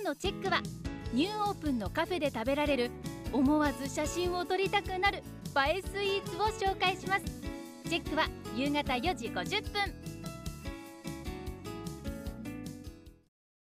日のチェックはニューオープンのカフェで食べられる思わず写真を撮りたくなる映えスイーツを紹介します。チェックは夕方4時50分。